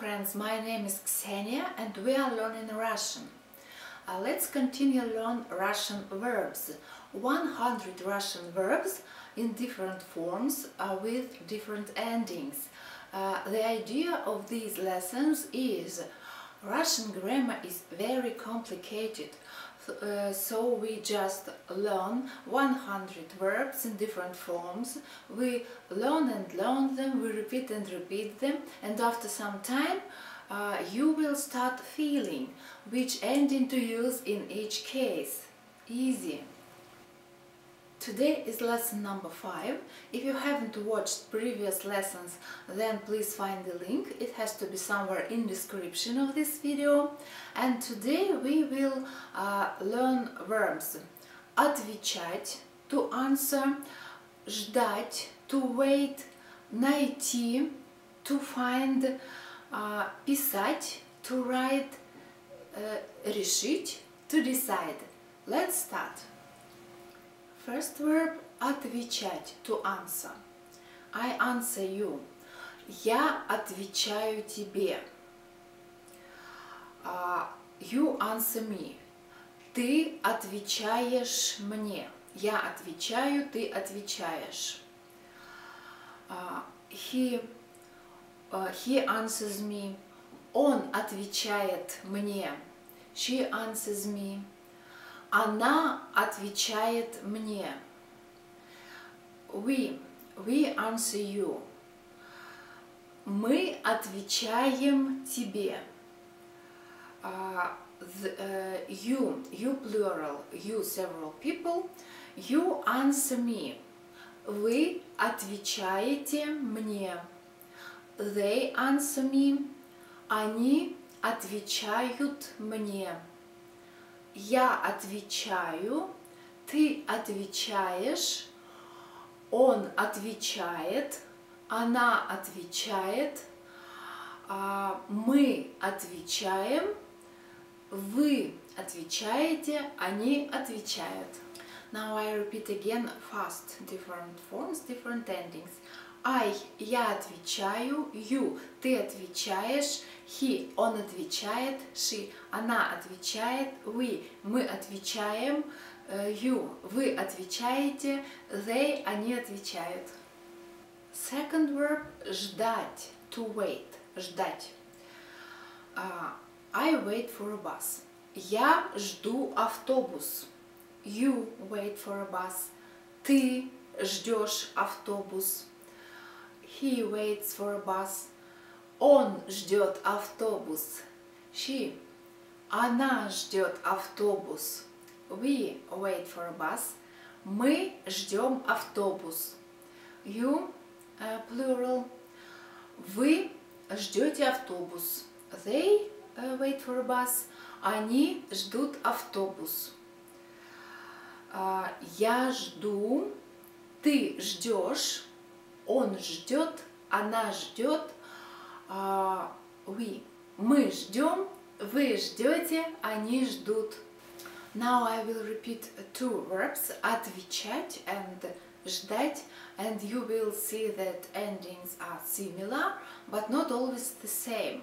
friends, my name is Ksenia and we are learning Russian. Uh, let's continue learn Russian verbs. 100 Russian verbs in different forms uh, with different endings. Uh, the idea of these lessons is Russian grammar is very complicated uh, so we just learn 100 verbs in different forms. We learn and learn them, we repeat and repeat them, and after some time uh, you will start feeling which ending to use in each case. Easy. Today is lesson number 5. If you haven't watched previous lessons, then please find the link. It has to be somewhere in description of this video. And today we will uh, learn verbs. Отвечать, to answer, ждать, to wait, найти, to find, uh, писать, to write, uh, решить, to decide. Let's start. First verb отвечать, to answer. I answer you. Я отвечаю тебе. Uh, you answer me. Ты отвечаешь мне. Я отвечаю, ты отвечаешь. Uh, he, uh, he answers me. Он отвечает мне. She answers me. Она отвечает мне. We, we answer you. Мы отвечаем тебе. Uh, the, uh, you, you plural, you several people. You answer me. Вы отвечаете мне. They answer me. Они отвечают мне я отвечаю, ты отвечаешь, он отвечает, она отвечает, мы отвечаем, вы отвечаете, они отвечают. Now I repeat again fast, different forms, different endings. I, я отвечаю, you, ты отвечаешь, he, он отвечает, she, она отвечает, we, мы отвечаем, you, вы отвечаете, they, они отвечают. Second verb ждать, to wait, ждать. Uh, I wait for a bus. Я жду автобус. You wait for a bus. Ты ждешь автобус. He waits for a bus. Он ждет автобус. She. Она ждет автобус. We wait for a bus. Мы ждем автобус. You, uh, plural. Вы ждете автобус. They uh, wait for a bus. Они ждут автобус. Uh, я жду. Ты ждешь. Он ждет. Она ждет uh, we. Мы ждем, вы ждете, они ждут. Now I will repeat two verbs отвечать and ждать and you will see that endings are similar but not always the same.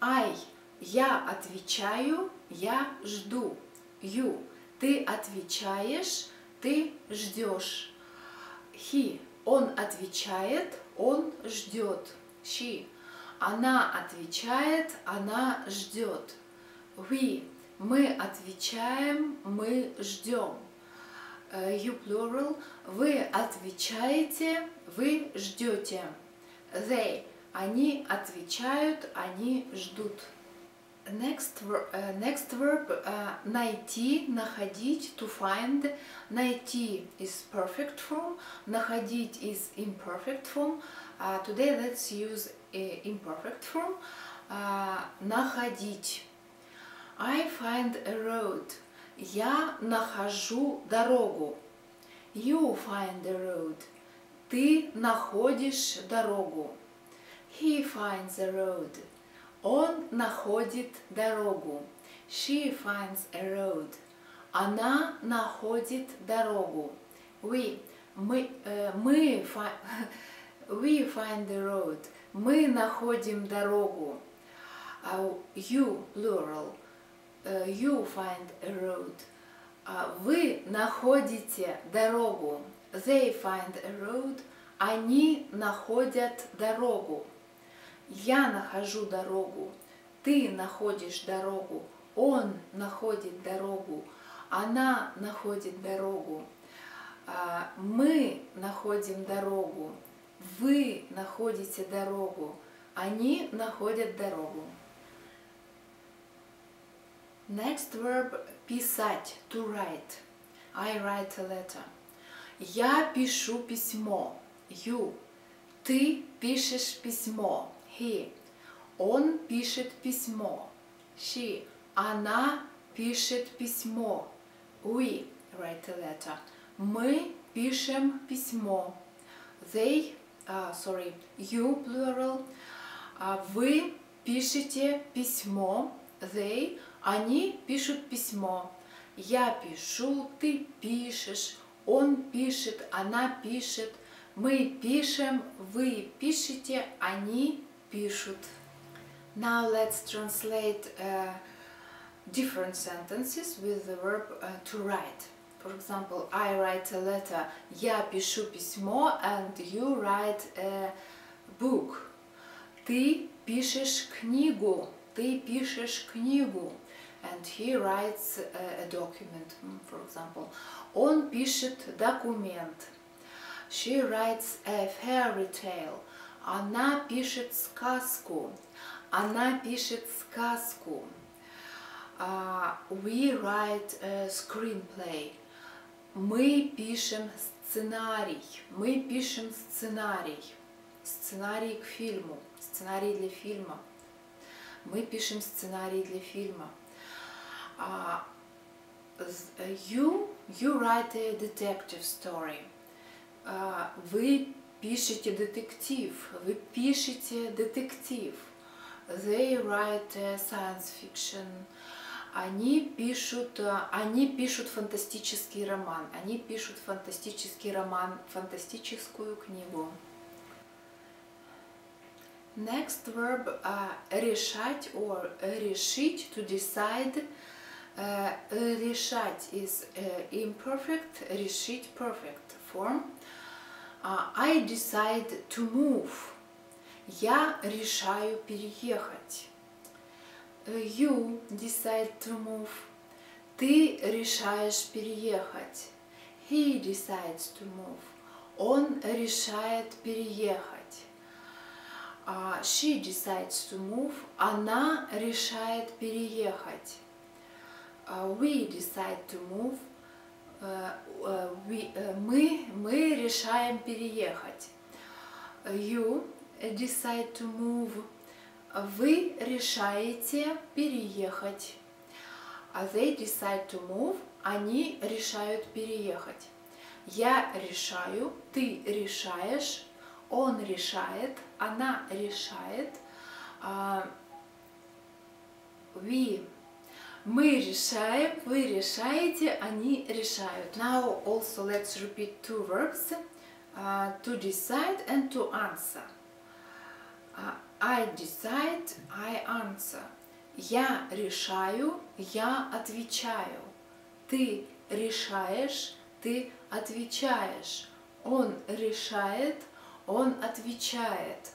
I я отвечаю, я жду. You ты отвечаешь, ты ждешь. He он отвечает, он ждет. She она отвечает, она ждет. We. Мы отвечаем, мы ждем. You plural. Вы отвечаете, вы ждете. They. Они отвечают, они ждут. Next, uh, next verb uh, найти, находить, to find. Найти is perfect form, находить is imperfect form. Uh, today let's use a imperfect form. Uh, находить. I find a road. Я нахожу дорогу. You find a road. Ты находишь дорогу. He finds a road. Он находит дорогу. She finds a road. Она находит дорогу. We, мы, э, мы, We find the road. Мы находим дорогу. А You, plural. Uh, You find a road. А Вы находите дорогу. They find a road. Они находят дорогу. Я нахожу дорогу. Ты находишь дорогу. Он находит дорогу. Она находит дорогу. А, Мы находим дорогу. Вы находите дорогу. Они находят дорогу. Next verb писать, to write. I write a letter. Я пишу письмо. You. Ты пишешь письмо. He. Он пишет письмо. She. Она пишет письмо. We write a letter. Мы пишем письмо. They, uh, sorry, you plural. А Вы пишете письмо. They, они пишут письмо. Я пишу, ты пишешь, он пишет, она пишет. Мы пишем, вы пишете, они пишут. Now let's translate uh, different sentences with the verb uh, to write. For example, I write a letter. Я пишу письмо and you write a book. Ты пишешь книгу. Ты пишешь книгу. And he writes a, a document, for example. Он пишет документ. She writes a fairy tale. Она пишет сказку. Она пишет сказку. Uh, we write a screenplay. Мы пишем сценарий. Мы пишем сценарий. Сценарий к фильму. Сценарий для фильма. Мы пишем сценарий для фильма. Uh, you, you write a detective story. Uh, вы пишете детектив. Вы пишете детектив. They write a science fiction. Они пишут, они пишут фантастический роман. Они пишут фантастический роман, фантастическую книгу. Next verb uh, решать or решить to decide. Uh, решать is uh, imperfect, решить perfect form. Uh, I decide to move. Я решаю переехать. You decide to move. Ты решаешь переехать. He decides to move. Он решает переехать. Uh, she decides to move. Она решает переехать. Uh, we decide to move. Uh, we, uh, мы, мы решаем переехать. You decide to move. Вы решаете переехать. They decide to move. Они решают переехать. Я решаю, ты решаешь, он решает, она решает. We мы решаем, вы решаете, они решают. Now also let's repeat two verbs. Uh, to decide and to answer. Uh, I decide, I answer. Я решаю, я отвечаю. Ты решаешь, ты отвечаешь. Он решает, он отвечает.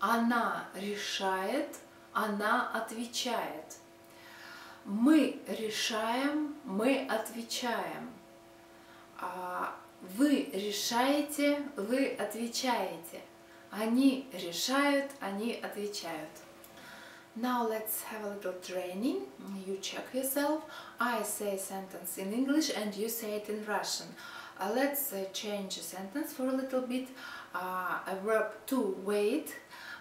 Она решает, она отвечает. Мы решаем, мы отвечаем. Вы решаете, вы отвечаете. Они решают, они отвечают. Now let's have a little training. You check yourself. I say a sentence in English and you say it in Russian. Uh, let's uh, change a sentence for a little bit. Uh, a verb to wait,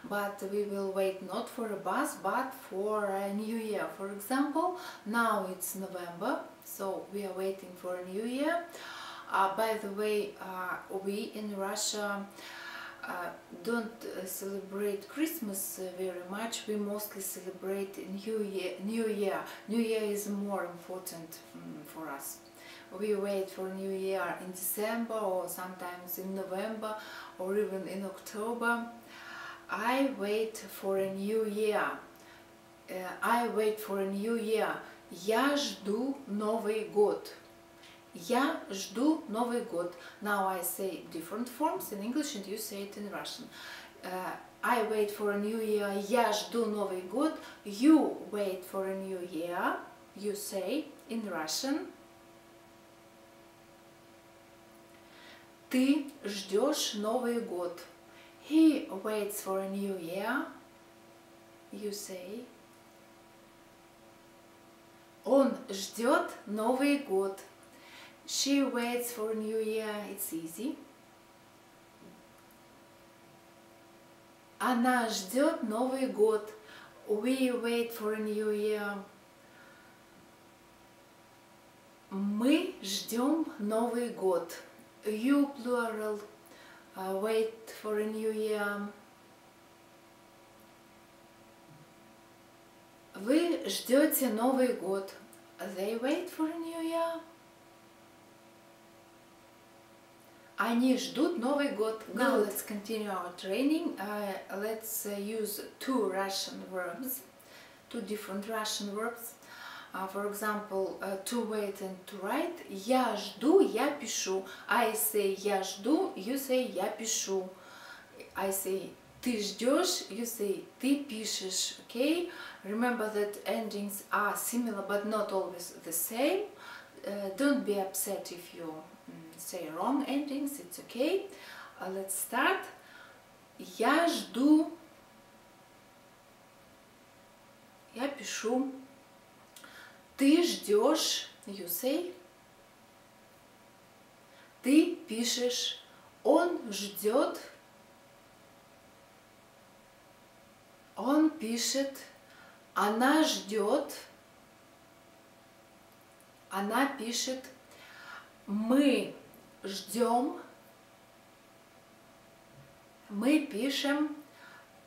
but we will wait not for a bus, but for a new year. For example, now it's November, so we are waiting for a new year. Uh, by the way, uh, we in Russia uh, don't uh, celebrate Christmas very much. We mostly celebrate New Year. New Year. New Year is more important um, for us. we wait for New Year in December or sometimes in November or even in October. I wait for a new year. Uh, I wait for a new year. Я жду Новый год. Я жду Новый год. Now I say different forms in English and you say it in Russian. Uh, I wait for a new year. Я жду Новый год. You wait for a new year. You say in Russian. Ты ждешь Новый год. He waits for a new year. You say. Он ждет Новый год. She waits for a new year. It's easy. Она ждет Новый год. We wait for a new year. Мы ждем Новый год. You plural. Uh, wait for a new year. Вы ждете Новый год. They wait for a new year. Они ждут Новый год. Now let's continue our training. Uh, let's uh, use two Russian verbs, two different Russian verbs. Uh, for example, uh, to wait and to write. Я жду, я пишу. I say я жду, you say я пишу. I say ты ждешь, you say ты пишешь. Okay? Remember that endings are similar but not always the same. Uh, don't be upset if you say wrong endings, it's okay. Uh, let's start. Я жду. Я пишу. Ты ждешь. You. Ты пишешь. Он ждет. Он пишет. Она ждет. Она пишет. Мы ждем, мы пишем,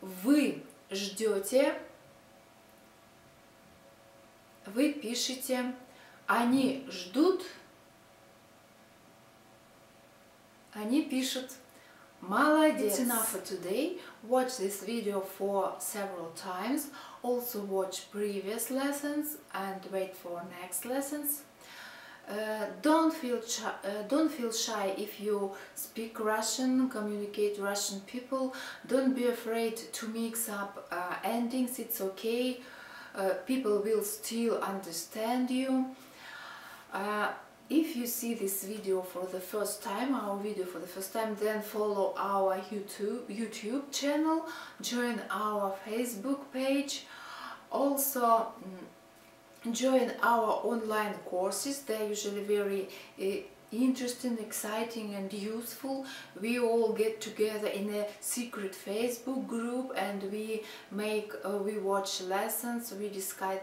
вы ждете, вы пишете, они ждут, они пишут. Молодец! It's enough for today. Watch this video for several times. Also watch previous lessons and wait for next lessons. Uh, don't feel uh, don't feel shy if you speak Russian, communicate Russian people. Don't be afraid to mix up uh, endings. It's okay. Uh, people will still understand you. Uh, if you see this video for the first time, our video for the first time, then follow our YouTube YouTube channel, join our Facebook page. Also. Mm, join our online courses they're usually very uh, interesting exciting and useful we all get together in a secret facebook group and we make uh, we watch lessons we discuss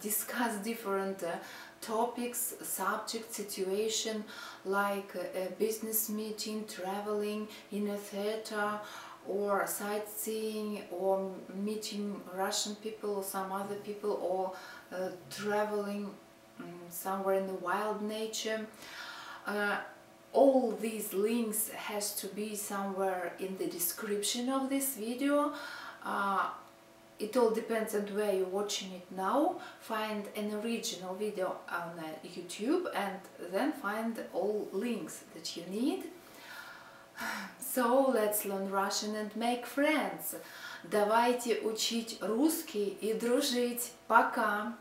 discuss different uh, topics subject situation like a business meeting traveling in a theater or sightseeing or meeting Russian people or some other people or uh, traveling um, somewhere in the wild nature Uh, all these links has to be somewhere in the description of this video. Uh, it all depends on where you're watching it now. Find an original video on uh, YouTube and then find all links that you need. So let's learn Russian and make friends. Давайте учить русский и дружить. Пока!